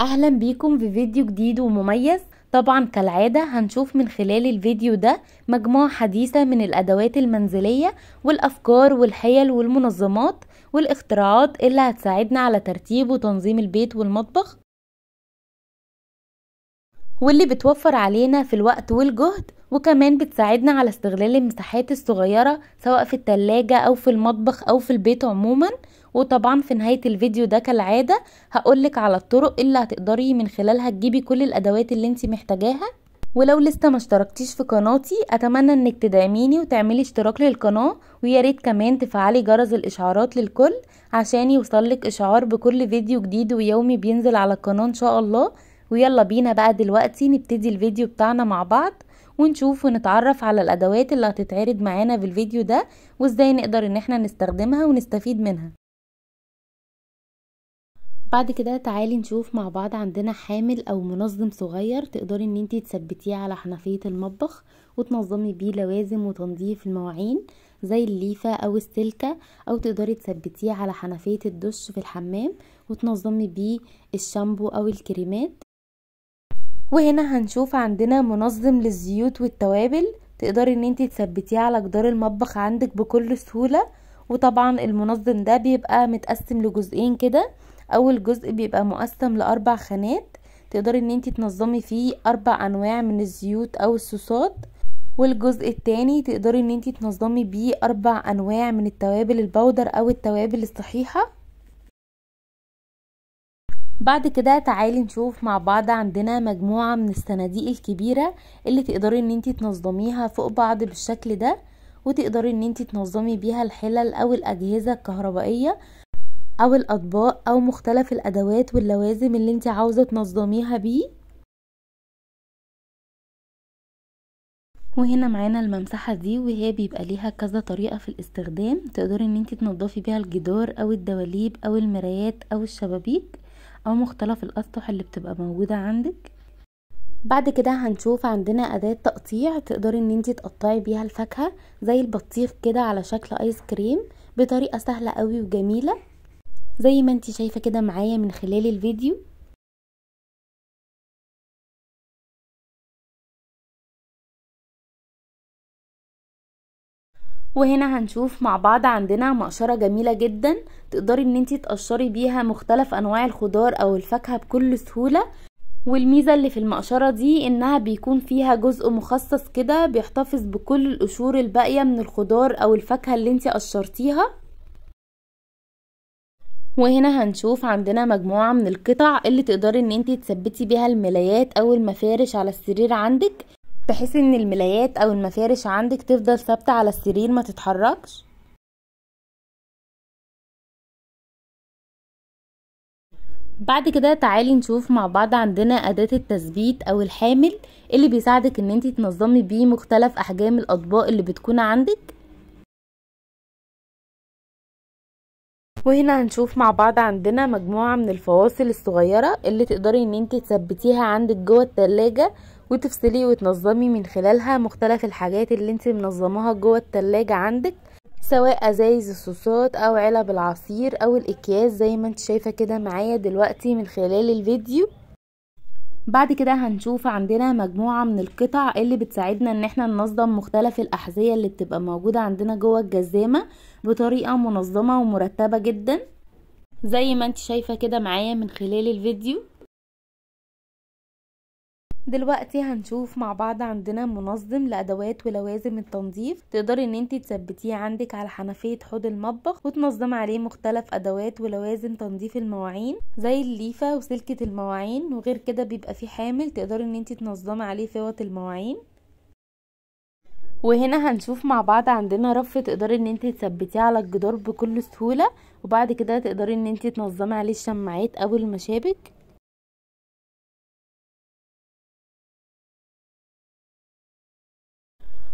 أهلا بيكم في فيديو جديد ومميز. طبعا كالعادة هنشوف من خلال الفيديو ده مجموعة حديثة من الأدوات المنزلية والأفكار والحيل والمنظمات والاختراعات اللي هتساعدنا على ترتيب وتنظيم البيت والمطبخ. واللي بتوفر علينا في الوقت والجهد وكمان بتساعدنا على استغلال المساحات الصغيرة سواء في التلاجة أو في المطبخ أو في البيت عموما وطبعا في نهاية الفيديو ده كالعادة هقولك على الطرق اللي هتقدري من خلالها تجيبي كل الأدوات اللي انت محتاجاها. ولو لسه ما اشتركتيش في قناتي أتمنى إنك تدعميني وتعملي اشتراك للقناة وياريت كمان تفعلي جرس الإشعارات للكل عشان يوصلك إشعار بكل فيديو جديد ويومي بينزل على القناة إن شاء الله. ويلا بينا بقى دلوقتي نبتدي الفيديو بتاعنا مع بعض ونشوف ونتعرف على الأدوات اللي هتتعرض معانا في الفيديو ده وإزاي نقدر إن إحنا نستخدمها ونستفيد منها. بعد كده تعالي نشوف مع بعض عندنا حامل أو منظم صغير تقدري إن انتي تثبتيه على حنفية المطبخ وتنظمي بيه لوازم وتنظيف المواعين زي الليفة أو السلكة أو تقدري تثبتيه على حنفية الدش في الحمام وتنظمي بيه الشامبو أو الكريمات. وهنا هنشوف عندنا منظم للزيوت والتوابل تقدري إن انتي تثبتيه على جدار المطبخ عندك بكل سهولة. وطبعا المنظم ده بيبقى متقسم لجزئين كده. أول جزء بيبقى مقسم لأربع خانات تقدري إن أنتي تنظمي فيه أربع أنواع من الزيوت أو الصوصات. والجزء التاني تقدري إن أنتي تنظمي بيه أربع أنواع من التوابل البودر أو التوابل الصحيحة. بعد كده تعالي نشوف مع بعض عندنا مجموعة من الصناديق الكبيرة اللي تقدري إن أنتي تنظميها فوق بعض بالشكل ده وتقدري إن أنتي تنظمي بيها الحلل أو الأجهزة الكهربائية. أو الأطباق أو مختلف الأدوات واللوازم اللي انت عاوزة تنظميها بيه. وهنا معانا الممسحة دي وهي بيبقى ليها كذا طريقة في الاستخدام. تقدري ان انت تنضفي بيها الجدار أو الدواليب أو المرايات أو الشبابيك أو مختلف الأسطح اللي بتبقى موجودة عندك. بعد كده هنشوف عندنا أداة تقطيع. تقدري ان انت تقطعي بيها الفاكهة زي البطيخ كده على شكل ايس كريم بطريقة سهلة قوي وجميلة. زي ما انت شايفة كده معايا من خلال الفيديو. وهنا هنشوف مع بعض عندنا مقشرة جميلة جدا تقدري إن انتي تقشري بيها مختلف أنواع الخضار أو الفاكهة بكل سهولة. والميزة اللي في المقشرة دي إنها بيكون فيها جزء مخصص كده بيحتفظ بكل القشور الباقية من الخضار أو الفاكهة اللي انتي قشرتيها. وهنا هنشوف عندنا مجموعة من القطع اللي تقدري ان انتي تثبتي بيها الملايات أو المفارش على السرير عندك بحيث ان الملايات أو المفارش عندك تفضل ثابتة على السرير ما تتحركش. بعد كده تعالي نشوف مع بعض عندنا أداة التثبيت أو الحامل اللي بيساعدك ان انتي تنظمي بيه مختلف أحجام الأطباق اللي بتكون عندك. وهنا هنشوف مع بعض عندنا مجموعة من الفواصل الصغيرة اللي تقدري إن انت تثبتيها عندك جوه التلاجة وتفصلي وتنظمي من خلالها مختلف الحاجات اللي انت منظماها جوة التلاجة عندك سواء أزايز الصوصات أو علب العصير أو الأكياس زي ما انت شايفة كده معايا دلوقتي من خلال الفيديو. بعد كده هنشوف عندنا مجموعة من القطع اللي بتساعدنا إن إحنا ننظم مختلف الأحذية اللي بتبقى موجودة عندنا جوه الجزامة بطريقة منظمة ومرتبة جدا. زي ما أنت شايفة كده معايا من خلال الفيديو. دلوقتي هنشوف مع بعض عندنا منظم لأدوات ولوازم التنظيف. تقدري إن انت تثبتيه عندك على حنفية حوض المطبخ وتنظمي عليه مختلف أدوات ولوازم تنظيف المواعين زي الليفة وسلكة المواعين. وغير كده بيبقى فيه حامل تقدري إن انت تنظمي عليه فوط المواعين. وهنا هنشوف مع بعض عندنا رف تقدري إن انت تثبتيه على الجدار بكل سهولة. وبعد كده تقدري إن انت تنظمي عليه الشماعات أو المشابك.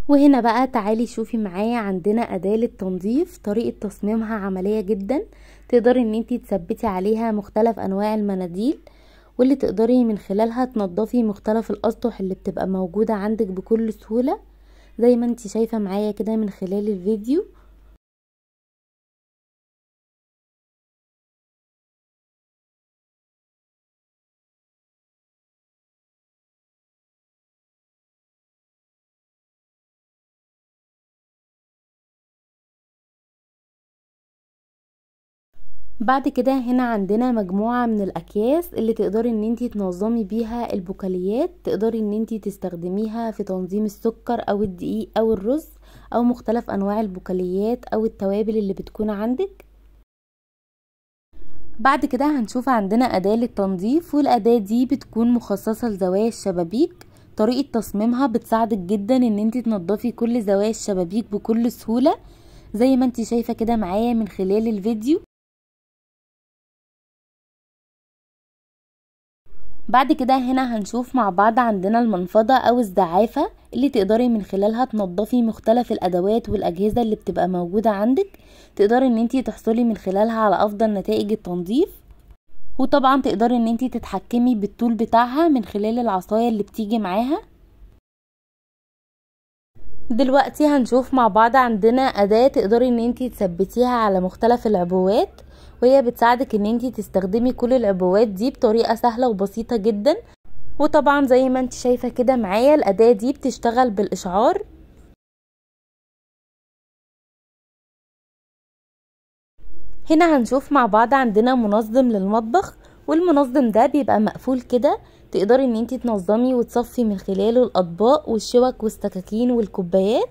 وهنا بقى تعالي شوفي معايا عندنا أداة للتنظيف طريقة تصميمها عملية جدا تقدري إن أنتي تثبتي عليها مختلف أنواع المناديل واللي تقدري من خلالها تنضفي مختلف الأسطح اللي بتبقى موجودة عندك بكل سهولة زي ما أنتي شايفة معايا كده من خلال الفيديو. بعد كده هنا عندنا مجموعة من الأكياس اللي تقدري إن انتي تنظمي بيها البقاليات تقدري إن انتي تستخدميها في تنظيم السكر أو الدقيق أو الرز أو مختلف أنواع البقاليات أو التوابل اللي بتكون عندك. بعد كده هنشوف عندنا أداة للتنظيف والأداة دي بتكون مخصصة لزوايا الشبابيك. طريقة تصميمها بتساعدك جدا إن انتي تنضفي كل زوايا الشبابيك بكل سهولة. زي ما انتي شايفة كده معايا من خلال الفيديو. بعد كده هنا هنشوف مع بعض عندنا المنفضة أو الزعافة اللي تقدري من خلالها تنضفي مختلف الأدوات والأجهزة اللي بتبقى موجودة عندك. تقدري إن انتي تحصلي من خلالها على أفضل نتائج التنظيف. وطبعا تقدري إن انتي تتحكمي بالطول بتاعها من خلال العصاية اللي بتيجي معاها. دلوقتي هنشوف مع بعض عندنا أداة تقدري إن انتي تثبتيها على مختلف العبوات وهي بتساعدك إن انتي تستخدمي كل العبوات دي بطريقة سهلة وبسيطة جدا. وطبعا زي ما انت شايفة كده معايا الأداة دي بتشتغل بالإشعار. هنا هنشوف مع بعض عندنا منظم للمطبخ والمنظم ده بيبقى مقفول كده تقدري ان انتي تنظمي وتصفي من خلاله الاطباق والشوك والسكاكين والكوبايات؟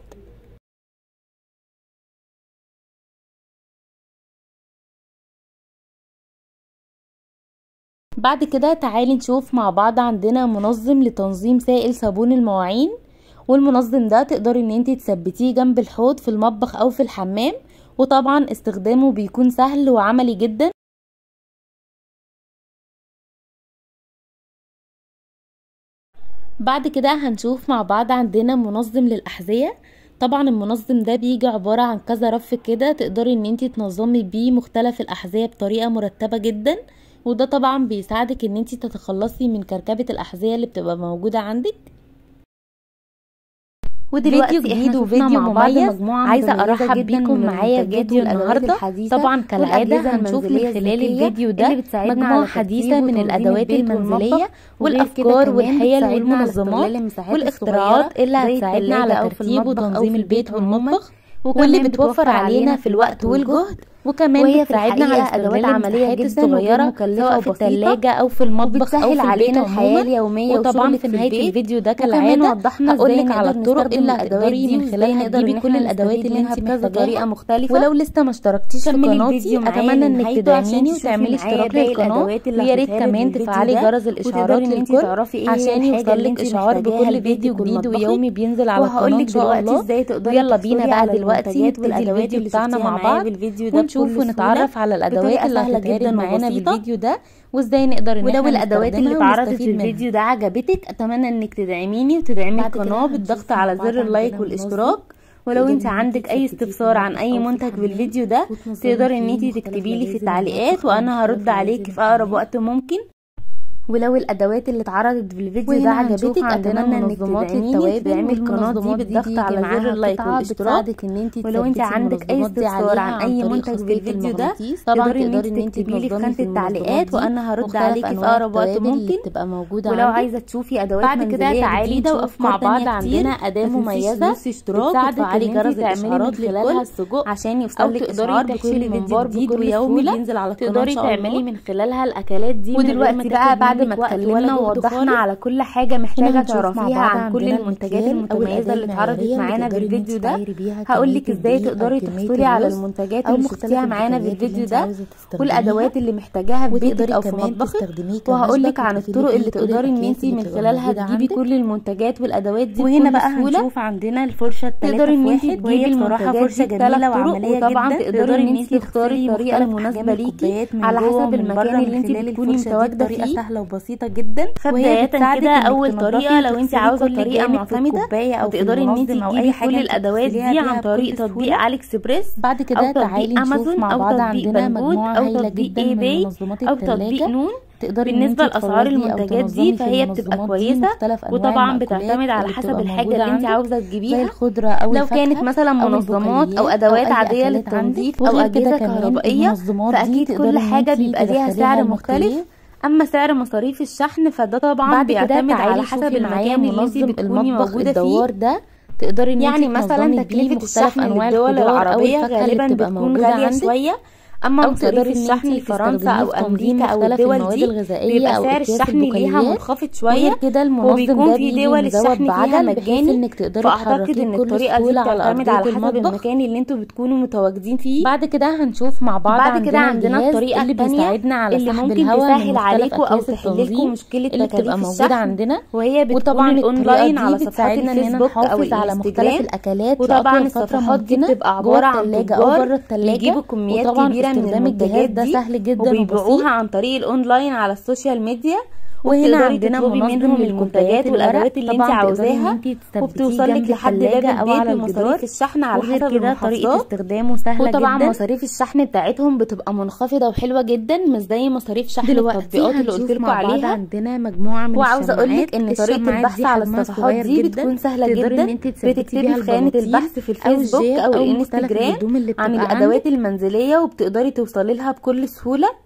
بعد كده تعالي نشوف مع بعض عندنا منظم لتنظيم سائل صابون المواعين. والمنظم ده تقدري ان انتي تثبتيه جنب الحوض في المطبخ أو في الحمام. وطبعا استخدامه بيكون سهل وعملي جدا. بعد كده هنشوف مع بعض عندنا منظم للأحذية. طبعا المنظم ده بيجي عبارة عن كذا رف كده تقدري إن أنتي تنظمي بيه مختلف الأحذية بطريقة مرتبة جدا. وده طبعا بيساعدك إن أنتي تتخلصي من كركبة الأحذية اللي بتبقى موجودة عندك. ودلوقتي جديد وفيديو مميز عايزة ارحب بيكم معايا فيديو النهارده. طبعا كالعادة هنشوف من خلال الفيديو ده مجموعة حديثه من الأدوات المنزليه والأفكار والحيل والمنظمات والإختراعات اللي هتساعدنا على ترتيب وتنظيم البيت والمطبخ واللي بتوفر علينا في الوقت والجهد. وكمان بتساعدنا على ادوات عملية جدا صغيره سواء في الثلاجه أو في المطبخ أو في علينا الحياة اليومية وطبعا في نهاية الفيديو ده كالعاده هقول لك على الطرق اللي تقدري من خلالها تجيبي كل الأدوات اللي انت محتاجاها. مختلفة. ولو لسه ما اشتركتيش في قناتي أتمنى إنك تدعميني وتعملي اشتراك للقناة. ويا ريت كمان تفعلي جرس الاشعارات للكل عشان يوصلك اشعار بكل فيديو جديد ويومي بينزل على القناة إن شاء الله ويلا بينا بقى دلوقتي نبتدي الفيديو بتاعنا مع بعض ونشوف ونتعرف على الأدوات اللي هتتعرض معانا بالفيديو ده وإزاي نقدر إن ولو الأدوات اللي اتعرضت في الفيديو ده عجبتك أتمنى إنك تدعميني وتدعمي القناة بالضغط على زر ال like والإشتراك. ولو أنت عندك أي استفسار عن أي منتج بالفيديو ده تقدري إن أنت تكتبي لي في التعليقات وأنا هرد عليكي في أقرب وقت ممكن. ولو الأدوات اللي اتعرضت في الفيديو ده عجبتك أتمنى إنك تدعميني وتدعمي القناه دي بالضغط على زر ال like والاشتراك إن انت ولو أنت عندك أي استفسار عن أي منتج في الفيديو ده طبعا تقدري ان إن انت تكتبي لي في خانة التعليقات وأنا هرد عليكي في أقرب وقت ممكن بتبقى موجودة ولو. عايزة تشوفي أدوات بعد كده تعالي نشوف وافكار مع بعض عندنا. أداة مميزة وتفعلي ان جرس الاشعارات خلالها السجق عشان يوصلك تقدري اشعار بكل فيديو جديد ويومي. بينزل على القناه تقدري تعملي من خلالها الاكلات دي ودلوقتي بقى تاخد بعد ما اتكلمنا ووضحنا. على كل حاجة محتاجة تعرفيها عن كل المنتجات المتميزة اللي اتعرضت معانا بالفيديو انت ده هقول لك إزاي تقدري تحصلي على المنتجات اللي شفتيها معانا اللي انت ده. والأدوات اللي محتاجاها في بيتك أو في مطبخك وهقول لك عن الطرق اللي تقدري إن انت من خلالها تجيبي. كل المنتجات والأدوات دي وهنا بقى هنشوف عندنا الفرشة تقدري إن في واحد تجيبي وهي بصراحه فرشة جميلة وعملية وطبعا تقدري إن انت تختاري الطريقة المناسبه ليكي على حسب المكان اللي انت بتكوني متواجده فيه سهلة وبسيطة جدا فبداية كده أول طريقة لو أنت عاوزة طريقة طريقة معتمدة أو تقدري إن أنت أو أي تجيبي حاجة كل الأدوات دي عن طريق تطبيق سهولة. علي اكسبريس بعد كده تعالي نشوف امازون مع أو بعض تطبيق عندنا هايلة تطبيق جدا اي من باي منظمات أو تطبيق التلاجة نون تقدري بالنسبة لأسعار المنتجات دي فهي بتبقى كويسة وطبعا بتعتمد على حسب الحاجة اللي أنت عاوزة تجيبيها الخضرة أو لو كانت مثلا أو منظمات أو أدوات أي عادية للتنظيف. أو أجهزة كهربائية فأكيد كل حاجة بيبقى ليها سعر. مختلف أما سعر مصاريف الشحن فده طبعا بيعتمد على حسب المكان اللي انت بتكوني المطبخ موجودة الدوار فيه ده تقدري ان يعني مثلا مختلف الشحن للدول اللي غالبا بتبقى بتكون موجودة غالية شوية اما مصاريف الشحن لفرنسا أو أمريكا أو الدول دي بيبقى سعر الشحن ليها منخفض شوية كده المنظم وبيكون في دول الشحن فيها مجاني إنك تقدري فأعتقد إن الطريقة دي بتعتمد على حسب المكان اللي أنتوا بتكونوا متواجدين فيه. بعد كده هنشوف مع بعض بعد كده عندنا الطريقة اللي بيساعدنا على اللي ممكن تسهل عليكم أو أكياس تحل لكم مشكلة اللي بتبقى الشحن. عندنا. وهي بتكون الطريقة على صفحات بتساعدنا الفيسبوك أو نحافظ على مختلف الأكلات وطبعا الصفحات دي بتبقى جوه عبارة عن تجار بيجيبوا كميات من استخدام الجهاز ده سهل جدا وبيبيعوها عن طريق الأونلاين على ال social media. وهنا عندنا منظم منهم للمنتجات والأدوات اللي انت عاوزاها وبتوصل لك لحد باب أو على الجدار بمصاريف الشحن على حسب كده المحافظات استخدامه سهلة وطبعا جدا. مصاريف الشحن بتاعتهم بتبقى منخفضة وحلوة جدا مش زي مصاريف شحن التطبيقات اللي قلت لكم عليها. عندنا مجموعة من وعاوزة أقول لك إن طريقة البحث على الصفحات دي بتكون سهلة جدا. بتكتبي في خانة البحث في الفيسبوك أو الانستجرام عن الأدوات المنزلية وبتقدري توصلي لها بكل سهولة.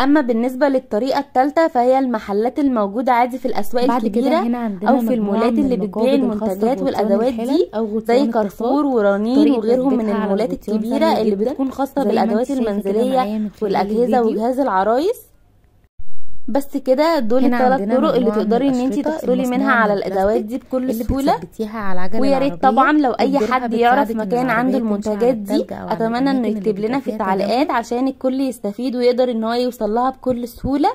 أما بالنسبة للطريقة الثالثه فهي المحلات الموجودة عادي في الأسواق بعد كده الكبيرة هنا عندنا أو في المولات اللي بتبيع المنتجات والأدوات دي زي. كارفور ورنين طريقة وغيرهم من المولات الكبيرة اللي. بتكون خاصة بالأدوات كده المنزلية والأجهزة. وجهاز العرايس بس كده دول الثلاث طرق اللي تقدري إن انت تحصلي منها على الأدوات دي بكل سهولة ويا ريت طبعا لو أي حد يعرف مكان عنده المنتجات دي أتمنى إنه يكتب لنا في التعليقات. عشان الكل يستفيد ويقدر إن هو يوصل لها بكل سهولة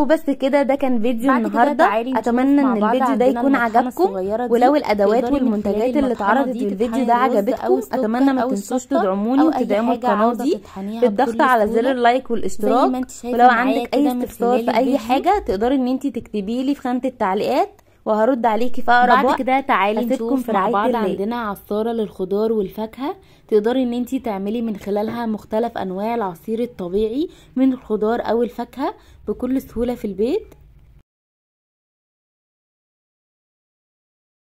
وبس كده ده كان فيديو النهارده أتمنى إن الفيديو ده يكون عجبكم. ولو الأدوات والمنتجات اللي اتعرضت في الفيديو ده عجبتكم أتمنى ما تنسوش تدعموني وتدعموا القناة دي بالضغط على. زر ال like والاشتراك ولو عندك أي استفسار في أي. حاجة تقدري إن انت تكتبي لي في خانة التعليقات وهرد عليكي في أقرب بعد وقت. كده تعالي نشوف مع بعض الله. عندنا عصارة للخضار والفاكهة. تقدري إن انتي تعملي من خلالها مختلف أنواع العصير الطبيعي من الخضار أو الفاكهة بكل سهولة في البيت.